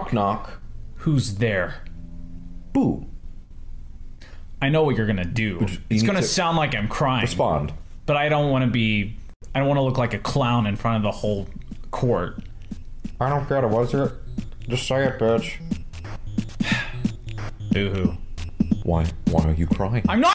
Knock knock. Who's there? Boo. I know what you're gonna do. you It's gonna to sound like I'm crying, Respond. but I don't want to be. I don't want to look like a clown in front of the whole court. I don't get it. Was it? Just say it, bitch. Boo hoo. Why? Why are you crying? I'm not.